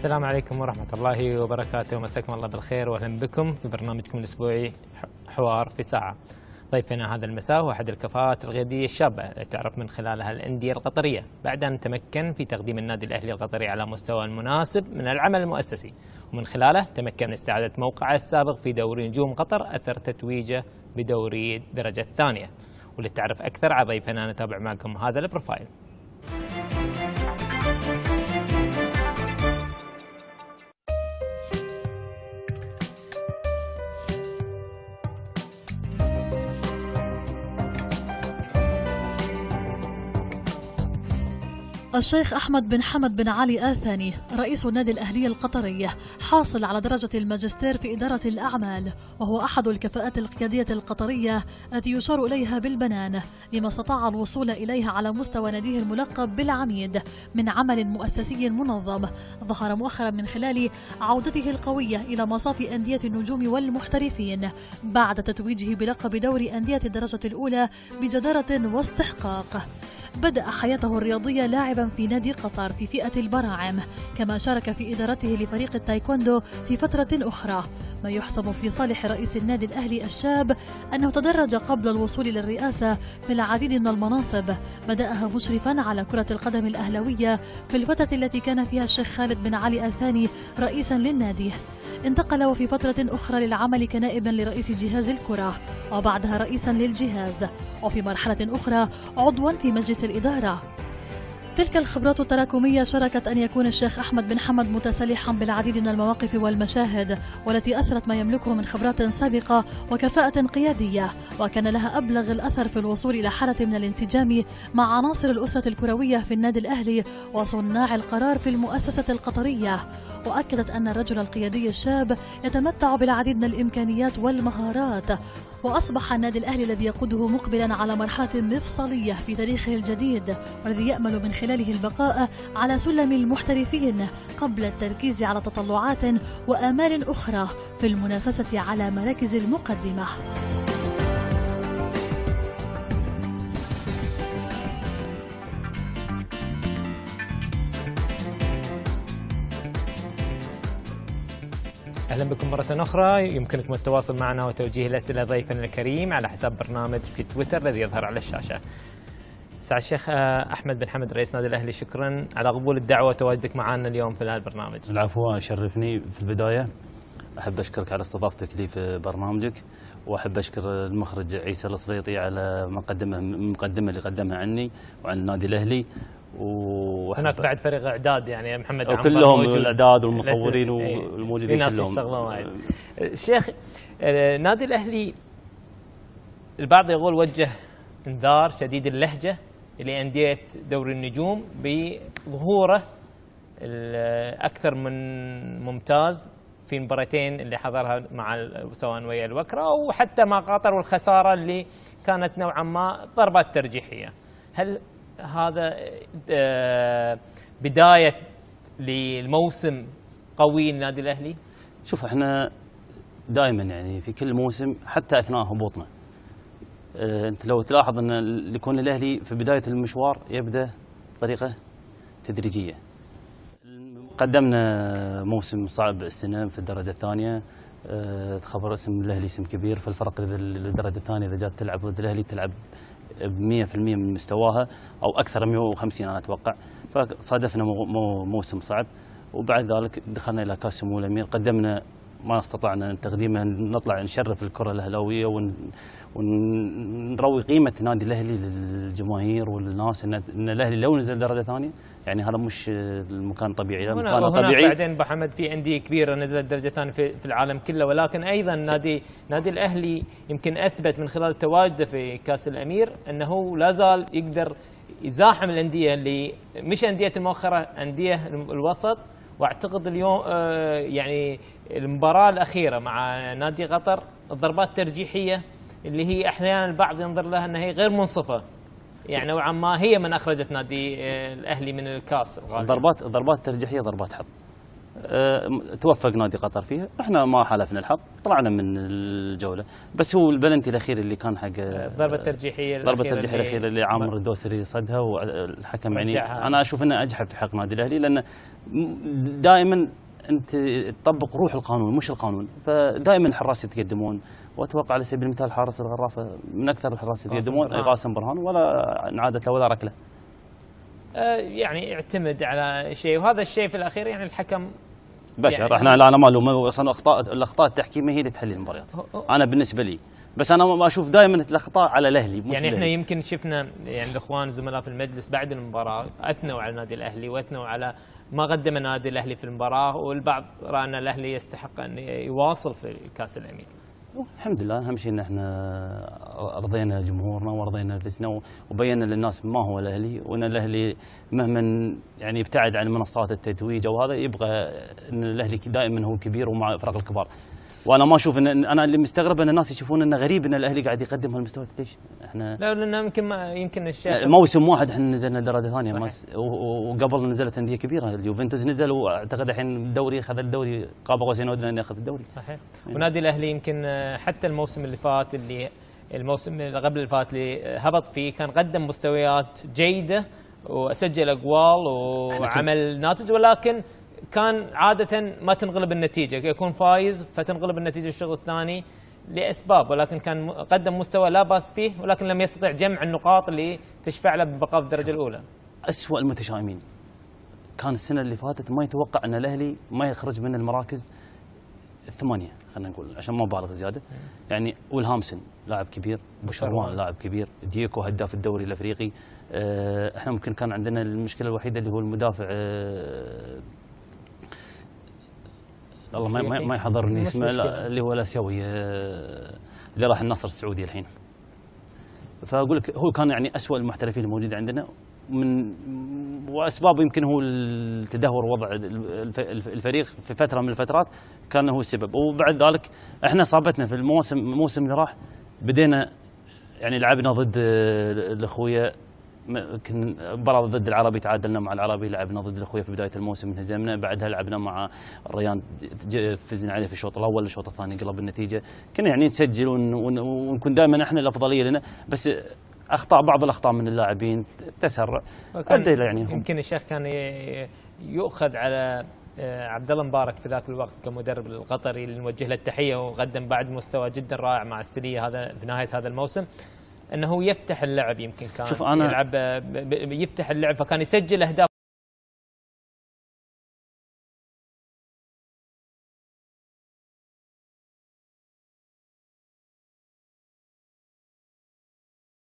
السلام عليكم ورحمة الله وبركاته. مساكم الله بالخير وأهلا بكم في برنامجكم الأسبوعي حوار في ساعة. ضيفنا هذا المساء هو أحد الكفاءات الغيبية الشابة تعرف من خلالها الأندية القطرية بعد أن تمكن في تقديم النادي الأهلي القطري على مستوى مناسب من العمل المؤسسي. ومن خلاله تمكن استعادة موقعه السابق في دوري نجوم قطر أثر تتويجه بدوري الدرجة الثانية وللتعرف أكثر على ضيفنا نتابع معكم هذا البروفايل. الشيخ أحمد بن حمد بن علي آل ثاني رئيس النادي الأهلي القطري حاصل على درجة الماجستير في إدارة الأعمال وهو أحد الكفاءات القيادية القطرية التي يشار إليها بالبنان لما استطاع الوصول إليها على مستوى ناديه الملقب بالعميد من عمل مؤسسي منظم. ظهر مؤخرا من خلال عودته القوية إلى مصاف أندية النجوم والمحترفين بعد تتويجه بلقب دوري أندية الدرجة الأولى بجدارة واستحقاق. بدأ حياته الرياضية لاعبا في نادي قطر في فئة البراعم كما شارك في إدارته لفريق التايكوندو في فترة أخرى. ما يحسب في صالح رئيس النادي الأهلي الشاب أنه تدرج قبل الوصول للرئاسة في العديد من المناصب. بدأها مشرفا على كرة القدم الأهلوية في الفترة التي كان فيها الشيخ خالد بن علي الثاني رئيسا للنادي. انتقل وفي فترة أخرى للعمل كنائبا لرئيس جهاز الكرة وبعدها رئيسا للجهاز. وفي مرحلة أخرى عضوا في مجلس الإدارة. تلك الخبرات التراكمية شاركت أن يكون الشيخ أحمد بن حمد متسلحا بالعديد من المواقف والمشاهد والتي أثرت ما يملكه من خبرات سابقة وكفاءة قيادية وكان لها أبلغ الأثر في الوصول إلى حالة من الانسجام مع عناصر الأسرة الكروية في النادي الأهلي وصناع القرار في المؤسسة القطرية. وأكدت أن الرجل القيادي الشاب يتمتع بالعديد من الإمكانيات والمهارات. وأصبح النادي الأهلي الذي يقوده مقبلا على مرحلة مفصلية في تاريخه الجديد والذي يأمل من خلاله البقاء على سلم المحترفين قبل التركيز على تطلعات وآمال أخرى في المنافسة على مراكز المقدمة. أهلا بكم مرة أخرى يمكنكم التواصل معنا وتوجيه الأسئلة ضيفنا الكريم على حساب برنامج في تويتر الذي يظهر على الشاشة. سعد الشيخ أحمد بن حمد رئيس نادي الأهلي شكرا على قبول الدعوة وتواجدك معنا اليوم في هذا البرنامج. العفو شرفني في البداية أحب أشكرك على استضافتك لي في برنامجك وأحب أشكر المخرج عيسى الصليطي على مقدمة المقدمه اللي قدمها عني وعن النادي الأهلي. وهناك بعد فريق أعداد يعني محمد كلهم الأعداد والمصورين والموجودين في ناس يشتغلون وايد. الشيخ النادي الأهلي البعض يقول وجه انذار شديد اللهجة لأندية دوري النجوم بظهوره أكثر من ممتاز في المباراتين اللي حضرها مع سواء ويا الوكرة أو حتى مع قطر والخسارة اللي كانت نوعا ما ضربات ترجيحية. هل هذا بداية للموسم قوي للنادي الأهلي؟ شوف إحنا دائما يعني في كل موسم حتى أثناء هبوطنا. أنت لو تلاحظ أن يكون الأهلي في بداية المشوار يبدأ بطريقة تدريجية. قدمنا موسم صعب السنة في الدرجة الثانية. تخبر اسم الأهلي اسم كبير فالفرق للدرجة الثانية. إذا جات تلعب ضد الأهلي تلعب ب 100% من مستواها أو أكثر من 150 أنا أتوقع. فصادفنا موسم صعب. وبعد ذلك دخلنا إلى كاس سمو الأمير. قدمنا ما استطعنا تقديمه نطلع نشرف الكرة الأهلاوية ون ونروي قيمة النادي الأهلي للجماهير وللناس ان الأهلي لو نزل درجة ثانية يعني هذا مش المكان الطبيعي هنا المكان وهنا الطبيعي بعدين أبو حمد في أندية كبيرة نزلت درجة ثانية في, في العالم كله ولكن أيضا نادي نادي الأهلي يمكن أثبت من خلال تواجده في كأس الأمير أنه لا زال يقدر يزاحم الأندية اللي مش أندية المؤخرة أندية الوسط واعتقد اليوم آه، يعني المباراة الأخيرة مع نادي قطر الضربات الترجيحيه اللي هي أحيانا البعض ينظر لها إنها غير منصفة يعني نوعا ما هي من أخرجت نادي آه، الأهلي من الكاس. الضربات الضربات الترجيحيه ضربات حظ توفق نادي قطر فيها. إحنا ما حالفنا الحظ طلعنا من الجولة. بس هو البلنتي الأخير اللي كان حق آه، الضربه الترجيحيه ضربة الأخيرة الترجيح الأخيرة اللي عامر الدوسري صدها والحكم يعني. أنا أشوف إنه أجحف في حق نادي الأهلي لأن دائما أنت تطبق روح القانون مش القانون. فدائما الحراس يتقدمون. وأتوقع على سبيل المثال حارس الغرافة من أكثر الحراس يتقدمون. قاسم برهان. ولا انعادت له ولا ركلة. آه، يعني يعتمد على شيء وهذا الشيء في الأخير يعني الحكم بشر يعني- إحنا لا أنا ما الوم أصلا اخطاء الأخطاء التحكيميه هي اللي تحل المباريات أنا بالنسبة لي بس أنا ما أشوف دائما الأخطاء على الأهلي مش يعني إحنا. يمكن شفنا يعني الإخوان الزملاء في المجلس بعد المباراة أثنوا على النادي الأهلي وأثنوا على ما قدم النادي الأهلي في المباراة والبعض رأى أن الأهلي يستحق أن يواصل في كأس الأمير. الحمد لله أهم شيء إن إحنا رضينا جمهورنا ورضينا نفسنا وبينا للناس ما هو الأهلي وأن الأهلي مهما يعني يبتعد عن منصات التتويج أو هذا يبغى أن الأهلي دائما هو كبير ومع الفرق الكبار. وأنا ما أشوف ان أنا اللي مستغرب أن الناس يشوفون انه غريب أن الأهلي قاعد يقدم هالمستوى. ليش؟ إحنا لا لأن يمكن ما يمكن الشيخ موسم واحد إحنا نزلنا درجة ثانية. ماس- و- وقبل نزلت أندية كبيرة. اليوفنتوس نزل وأعتقد الحين الدوري اخذ الدوري قاب قوسين إنه ياخذ الدوري. صحيح. ونادي الأهلي يمكن آه، حتى الموسم اللي فات اللي الموسم اللي قبل اللي فات اللي هبط فيه كان قدم مستويات جيدة وسجل أقوال وعمل ناتج ولكن كان عادة ما تنغلب النتيجة. يكون فايز فتنغلب النتيجة الشوط الثاني لأسباب ولكن كان قدم مستوى لا بأس فيه ولكن لم يستطع جمع النقاط اللي تشفع له بالبقاء في الدرجة الأولى. أسوأ المتشائمين. كان السنة اللي فاتت ما يتوقع أن الأهلي ما يخرج من المراكز الثمانية. خلينا نقول عشان ما أبالغ زيادة. يعني والهامسن لاعب كبير بشروان. لاعب كبير دييكو هداف الدوري الأفريقي. آه، إحنا ممكن كان عندنا المشكلة الوحيدة اللي هو المدافع آه، والله ما, ما, يحضرني اسمه اللي هو الآسيوي آه، اللي راح النصر السعودي الحين. فأقول لك هو كان يعني اسوء المحترفين الموجوده عندنا. من واسبابه يمكن هو التدهور وضع الف- الف- الفريق في فترة من الفترات كان هو السبب. وبعد ذلك إحنا صابتنا في الموسم الموسم اللي راح بدينا يعني لعبنا ضد آه، الأخويا م- كن مباراة ضد العربي تعادلنا مع العربي لعبنا ضد الأخويا في بداية الموسم انهزمنا. بعدها لعبنا مع الريان فزنا عليه في الشوط الأول الشوط الثاني قلب النتيجة. كنا يعني نسجل ون- ون- ونكون دائما إحنا الأفضلية لنا. بس أخطاء بعض الأخطاء من اللاعبين تسرع ادى يعني هم. يمكن الشيخ كان يؤخذ على آه، عبد الله مبارك في ذاك الوقت كمدرب القطري اللي نوجه له التحية وقدم بعد مستوى جدا رائع مع السلية هذا في نهاية هذا الموسم إنه يفتح اللعب يمكن كان شوف أنا- يلعب ب- يفتح اللعب فكان يسجل أهداف